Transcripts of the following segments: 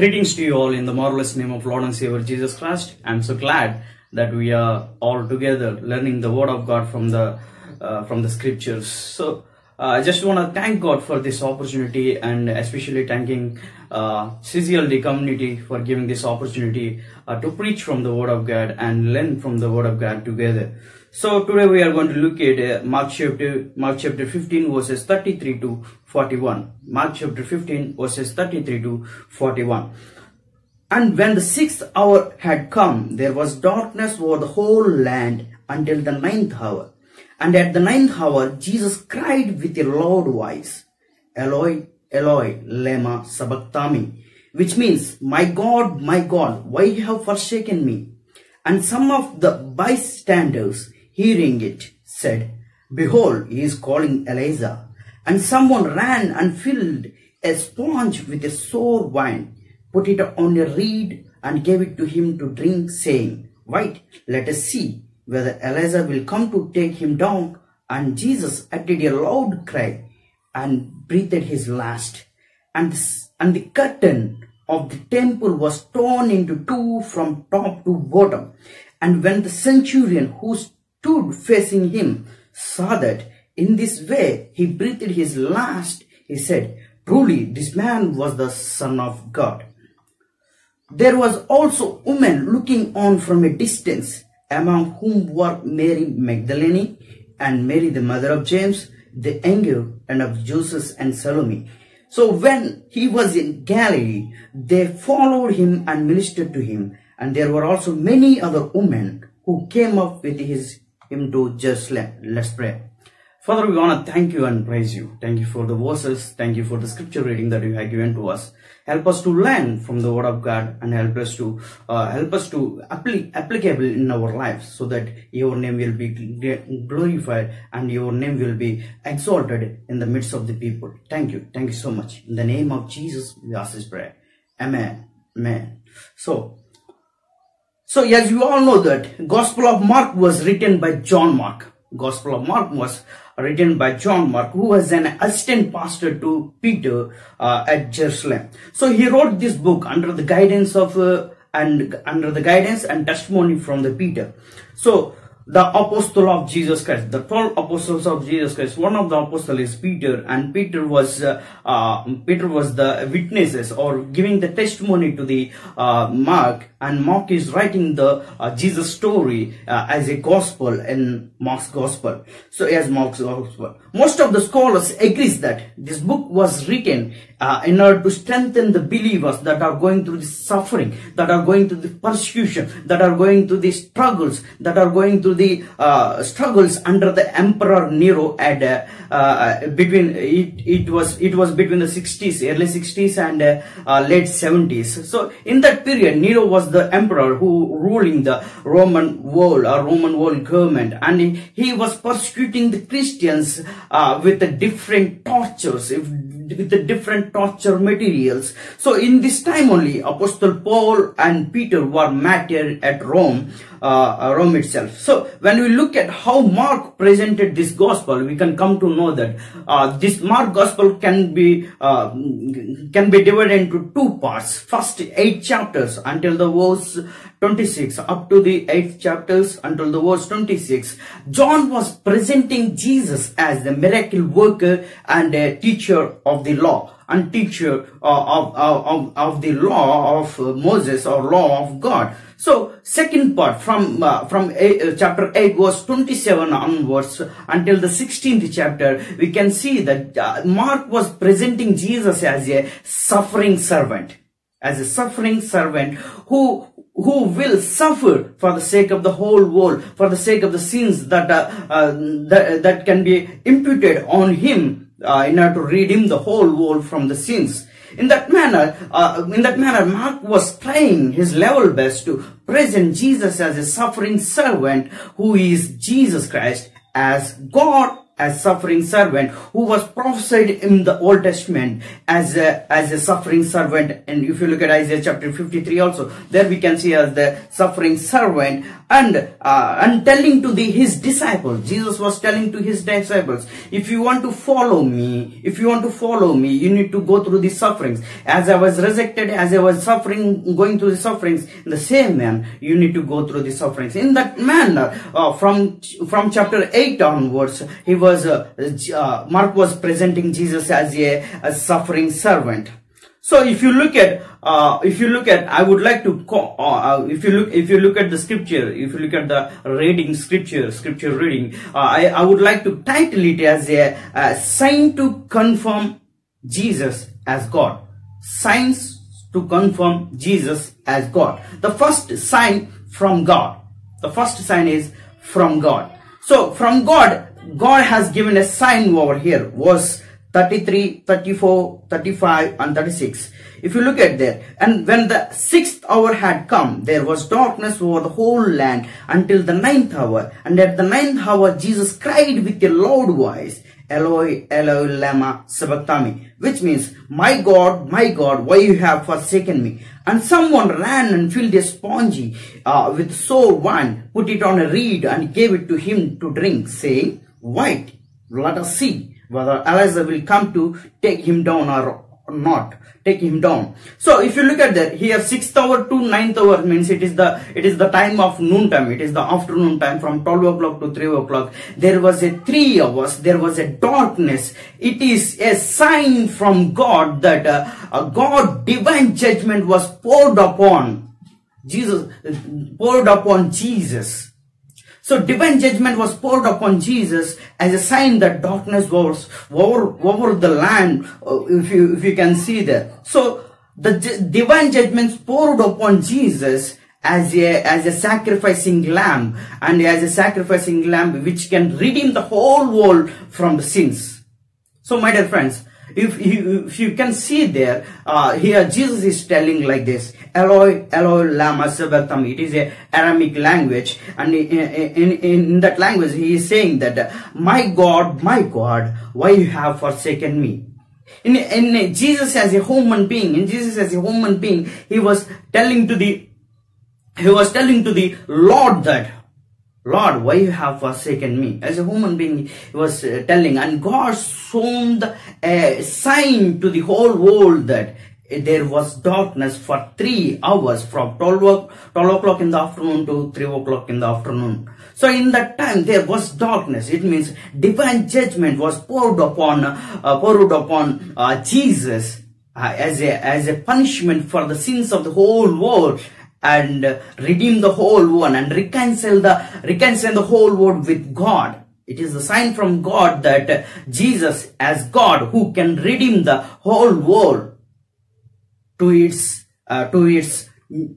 Greetings to you all in the marvelous name of Lord and Savior Jesus Christ. I'm so glad that we are all together learning the Word of God from the uh, from the Scriptures. So I just want to thank God for this opportunity and especially thanking uh, CCLD community for giving this opportunity uh, to preach from the Word of God and learn from the Word of God together. So today we are going to look at uh, Mark chapter Mark chapter 15 verses 33 to 41. Mark chapter 15 verses 33 to 41. And when the sixth hour had come, there was darkness over the whole land until the ninth hour. And at the ninth hour, Jesus cried with a loud voice, Eloi, Eloi, lema sabachthani, which means, My God, my God, why you have forsaken me? And some of the bystanders, hearing it, said, Behold, he is calling Elijah. And someone ran and filled a sponge with a sour wine, put it on a reed, and gave it to him to drink, saying, Wait, let us see whether Elijah will come to take him down. And Jesus uttered a loud cry and breathed his last. And, and the curtain of the temple was torn into two from top to bottom. And when the centurion who stood facing him saw that in this way he breathed his last, he said, Truly, this man was the Son of God. There was also a woman looking on from a distance, among whom were Mary Magdalene and Mary the mother of James, the younger, and of Joseph and Salome. So when he was in Galilee, they followed him and ministered to him. And there were also many other women who came up with his, him to Jerusalem. Let's pray. Father, we want to thank you and praise you. Thank you for the verses. Thank you for the scripture reading that you have given to us. Help us to learn from the word of God and help us to uh, help us to apply, applicable in our lives so that your name will be glorified and your name will be exalted in the midst of the people. Thank you. Thank you so much. In the name of Jesus, we ask this prayer. Amen. Amen. So, so as you all know that Gospel of Mark was written by John Mark. Gospel of Mark was written by John Mark, who was an assistant pastor to Peter uh, at Jerusalem. So he wrote this book under the guidance of uh, and under the guidance and testimony from the Peter. So the apostle of Jesus Christ, the 12 apostles of Jesus Christ, one of the apostles is Peter and Peter was, uh, uh, Peter was the witnesses or giving the testimony to the uh, Mark and Mark is writing the uh, Jesus story uh, as a gospel in Mark's gospel. So as Mark's gospel. Most of the scholars agrees that this book was written uh, in order to strengthen the believers that are going through the suffering, that are going through the persecution, that are going through the struggles, that are going through the uh, struggles under the Emperor Nero at uh, uh, between it, it was it was between the 60s, early 60s and late 70s. So in that period, Nero was the emperor who ruling the Roman world or Roman world government, and he, he was persecuting the Christians with the different tortures. If, with the different torture materials. So in this time only, Apostle Paul and Peter were martyred at Rome, uh, Rome itself. So when we look at how Mark presented this gospel, we can come to know that uh, this Mark gospel can be uh, can be divided into two parts. First eight chapters until the verse 26 up to the eighth chapters until the verse 26 john was presenting jesus as the miracle worker and a teacher of the law and teacher uh, of, of, of the law of moses or law of god. So second part from uh, from eight, uh, chapter 8 verse 27 onwards until the 16th chapter we can see that uh, mark was presenting jesus as a suffering servant as a suffering servant who who will suffer for the sake of the whole world, for the sake of the sins that uh, uh, that, that, can be imputed on him uh, in order to redeem the whole world from the sins. In that manner, uh, in that manner, Mark was trying his level best to present Jesus as a suffering servant who is Jesus Christ as God as suffering servant who was prophesied in the Old Testament as a, as a suffering servant. And if you look at Isaiah chapter 53 also, there we can see as the suffering servant and, uh, and telling to the, his disciples, Jesus was telling to his disciples, if you want to follow me, if you want to follow me, you need to go through the sufferings. As I was rejected as I was suffering, going through the sufferings, in the same man, you need to go through the sufferings. In that manner, uh, from, from chapter 8 onwards, he was was uh, uh, Mark was presenting Jesus as a, a, suffering servant. So if you look at uh, if you look at I would like to call, uh, if you look if you look at the scripture if you look at the reading scripture scripture reading uh, I, I would like to title it as a, a sign to confirm Jesus as God. Signs to confirm Jesus as God. The first sign from God. The first sign is from God. So from God God has given a sign over here verse 33 34 35 and 36 if you look at there and when the sixth hour had come there was darkness over the whole land until the ninth hour. And at the ninth hour jesus cried with a loud voice eloi eloi lama sabachthani which means my god my god why you have forsaken me? And someone ran and filled a sponge uh, with sour wine put it on a reed and gave it to him to drink saying Wait, let us see whether Elijah will come to take him down or not take him down. So if you look at that here sixth hour to ninth hour means it is the it is the time of noon time. It is the afternoon time from 12 o'clock to 3 o'clock. There was a three hours there was a darkness. It is a sign from god that uh, a god divine judgment was poured upon. Jesus poured upon jesus so divine judgment was poured upon Jesus as a sign that darkness was over, over the land, uh, if you, if you can see that. So the divine judgments poured upon Jesus as a, as a sacrificing lamb and as a sacrificing lamb which can redeem the whole world from the sins. So my dear friends, if you, if you can see there, uh, here Jesus is telling like this, Eloi, Eloi, lama sabachthani. It is a Aramaic language and in, in, in that language he is saying that, my God, my God, why you have forsaken me? In, in Jesus as a human being, in Jesus as a human being, he was telling to the, he was telling to the Lord that, Lord, why you have forsaken me? As a human being, he was uh, telling, and God shown a sign to the whole world that there was darkness for three hours from 12, 12 o'clock in the afternoon to 3 o'clock in the afternoon. So in that time there was darkness. It means divine judgment was poured upon, uh, poured upon uh, Jesus uh, as a as a punishment for the sins of the whole world and redeem the whole one and reconcile the reconcile the whole world with God. It is a sign from God that Jesus as God who can redeem the whole world to its uh, to its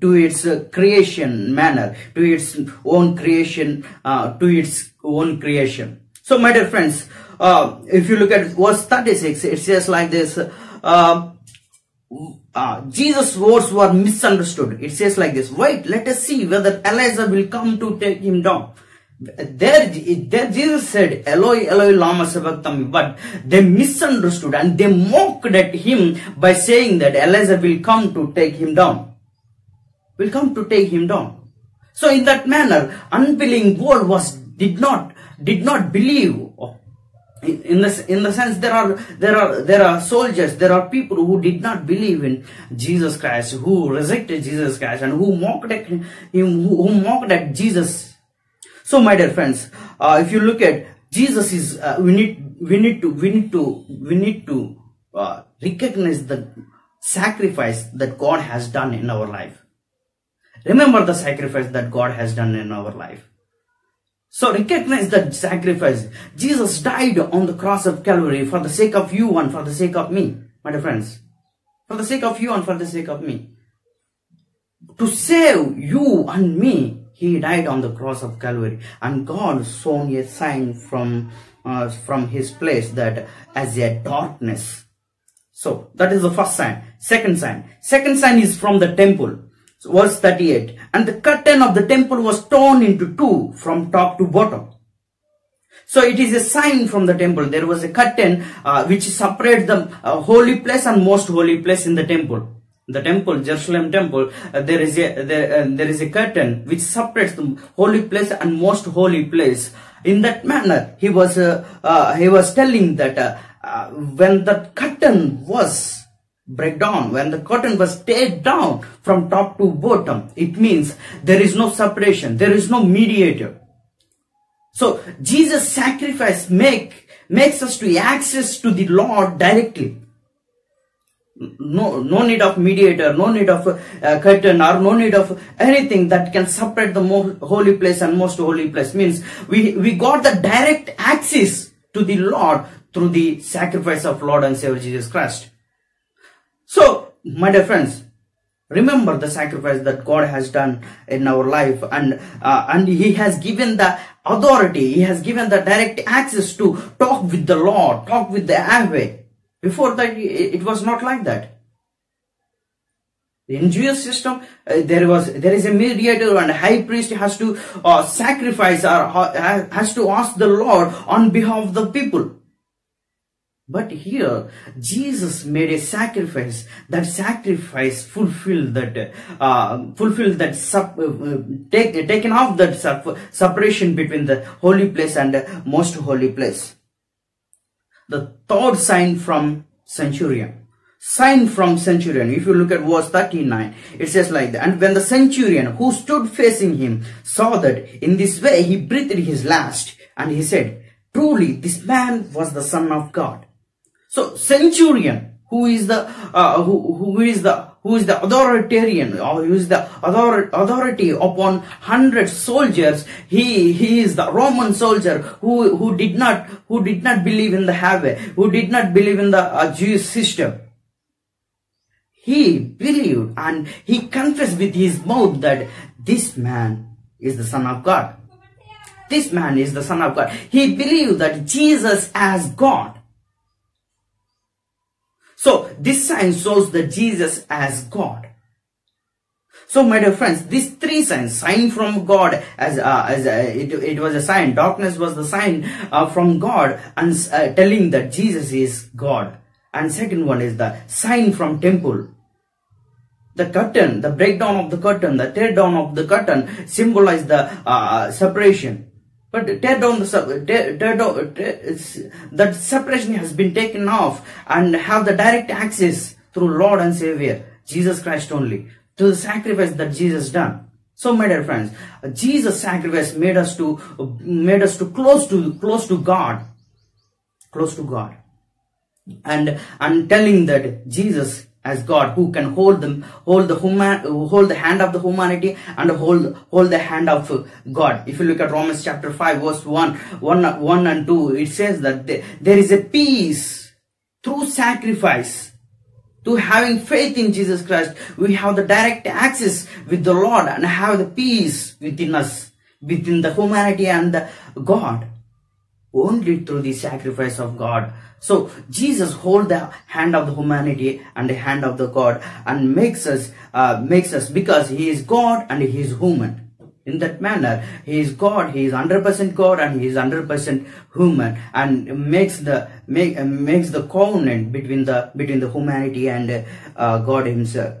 to its uh, creation manner, to its own creation, uh, to its own creation. So my dear friends, uh, if you look at verse 36, it says like this, uh, Jesus' words were misunderstood. It says like this, wait, let us see whether Elijah will come to take him down. There, there Jesus said, Eloi, Eloi, lama sabachthani, but they misunderstood and they mocked at him by saying that Elijah will come to take him down. Will come to take him down. So in that manner, unbelieving world was, did not, did not believe in the in the sense there are there are there are soldiers there are people who did not believe in jesus christ who rejected jesus christ and who mocked at him who, who mocked at jesus. So my dear friends uh, if you look at jesus is uh, we need we need to we need to we need to uh, recognize the sacrifice that god has done in our life. Remember the sacrifice that god has done in our life so recognize that sacrifice. Jesus died on the cross of Calvary for the sake of you and for the sake of me, my dear friends. For the sake of you and for the sake of me. To save you and me, he died on the cross of Calvary. And God shown a sign from, uh, from his place that as a darkness. So that is the first sign. Second sign. Second sign is from the temple. Verse 38. And the curtain of the temple was torn into two from top to bottom. So it is a sign from the temple. There was a curtain uh, which separates the uh, holy place and most holy place in the temple. The temple, Jerusalem temple, uh, there is a there, uh, there is a curtain which separates the holy place and most holy place. In that manner, he was uh, uh, he was telling that when the curtain was break down. When the curtain was teared down from top to bottom it means there is no separation there is no mediator. So jesus sacrifice make makes us to access to the lord directly. No no need of mediator no need of uh, curtain or no need of anything that can separate the most holy place and most holy place. Means we we got the direct access to the lord through the sacrifice of lord and savior jesus christ so, my dear friends, remember the sacrifice that God has done in our life and uh, and he has given the authority, he has given the direct access to talk with the Lord, talk with the Yahweh. Before that, it was not like that. In Jewish system, uh, there was there is a mediator and a high priest has to uh, sacrifice or uh, has to ask the Lord on behalf of the people. But here, Jesus made a sacrifice. That sacrifice fulfilled that, uh, fulfilled that, sub, uh, take, taken off that sub, separation between the holy place and the most holy place. The third sign from centurion. Sign from centurion. If you look at verse 39, it says like that. And when the centurion who stood facing him saw that in this way he breathed his last, and he said, Truly, this man was the Son of God. So centurion, who is the uh, who, who is the who is the authoritarian or who is the author, authority upon hundred soldiers he he is the roman soldier who who did not who did not believe in the Yahweh, who did not believe in the uh, jewish system. He believed and he confessed with his mouth that this man is the son of god. This man is the son of god. He believed that jesus as god so this sign shows that Jesus as God. So my dear friends, these three signs, sign from God as, uh, as uh, it, it was a sign, darkness was the sign uh, from God and uh, telling that Jesus is God. And second one is the sign from temple. The curtain, the breakdown of the curtain, the tear down of the curtain symbolize the uh, separation. But tear down the tear, tear down, tear, that separation has been taken off and have the direct access through Lord and Savior, Jesus Christ only, to the sacrifice that Jesus done. So, my dear friends, Jesus' sacrifice made us to made us to close to close to God, close to God, and and telling that Jesus as God who can hold them, hold the human, hold the hand of the humanity and hold, hold the hand of God. If you look at Romans chapter 5 verse 1, 1, 1 and 2, it says that there is a peace through sacrifice. To having faith in Jesus Christ, we have the direct access with the Lord and have the peace within us, within the humanity and the God. Only through the sacrifice of God so Jesus hold the hand of the humanity and the hand of the God and makes us, uh, makes us because he is God and he is human. In that manner, he is God, he is 100% God and he is 100% human and makes the, make, uh, makes the covenant between the, between the humanity and uh, God himself.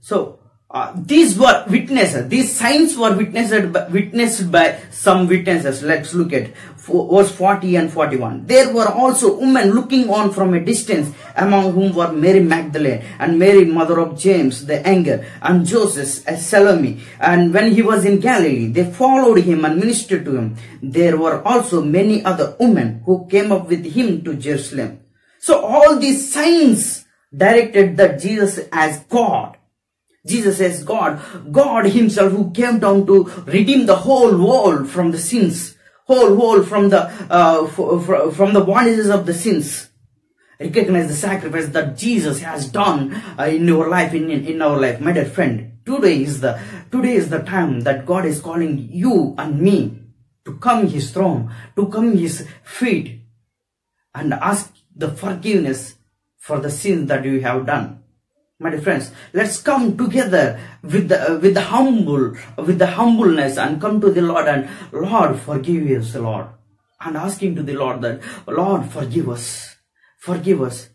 So, uh, these were witnesses. These signs were witnessed by, witnessed by some witnesses. Let's look at verse 40 and 41. There were also women looking on from a distance, among whom were Mary Magdalene and Mary, mother of James the younger, and Joseph as Salome. And when he was in Galilee, they followed him and ministered to him. There were also many other women who came up with him to Jerusalem. So all these signs directed that Jesus as God Jesus as God. God himself who came down to redeem the whole world from the sins. Whole world from the, uh, from the bondages of the sins. Recognize the sacrifice that Jesus has done uh, in your life, in, in our life. My dear friend, today is the, today is the time that God is calling you and me to come his throne, to come his feet and ask the forgiveness for the sins that you have done my dear friends let's come together with the uh, with the humble with the humbleness and come to the lord and lord forgive us lord and asking to the Lord that, Lord, forgive us, forgive us.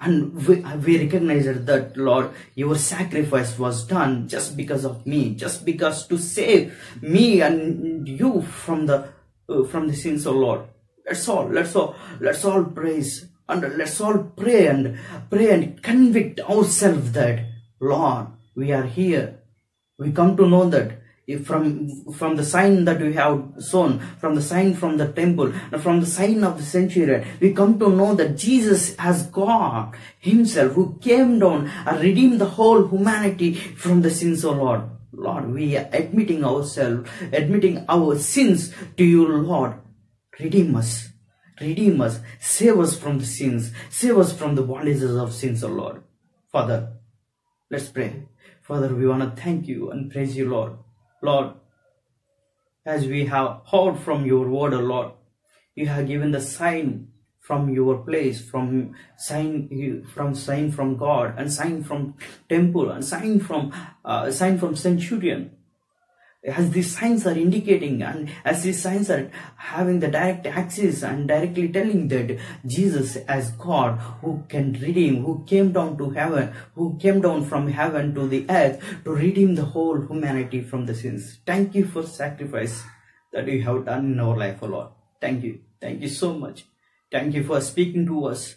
And we, we recognize that, Lord, your sacrifice was done just because of me, just because to save me and you from the, uh, from the sins, of Lord. Let's all, let's all, let's all praise and let's all pray and pray and convict ourselves that, Lord, we are here. We come to know that from from the sign that we have sown, from the sign from the temple, from the sign of the centurion, we come to know that Jesus has God Himself who came down and redeemed the whole humanity from the sins of Lord. Lord, we are admitting ourselves, admitting our sins to you, Lord. Redeem us. Redeem us. Save us from the sins. Save us from the bondages of sins, O Lord. Father, let's pray. Father, we want to thank you and praise you, Lord. Lord, as we have heard from your word, O Lord, you have given the sign from your place, from sign from sign from God, and sign from temple, and sign from uh, sign from centurion as these signs are indicating and as these signs are having the direct access and directly telling that Jesus as God who can redeem, who came down to heaven, who came down from heaven to the earth to redeem the whole humanity from the sins. Thank you for sacrifice that you have done in our life, O Lord. Thank you. Thank you so much. Thank you for speaking to us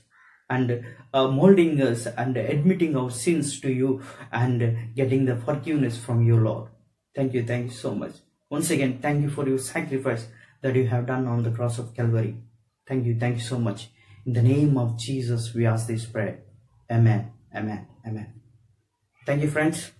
and uh, molding us and admitting our sins to you and getting the forgiveness from you, Lord. Thank you. Thank you so much. Once again, thank you for your sacrifice that you have done on the cross of Calvary. Thank you. Thank you so much. In the name of Jesus, we ask this prayer. Amen. Amen. Amen. Thank you, friends.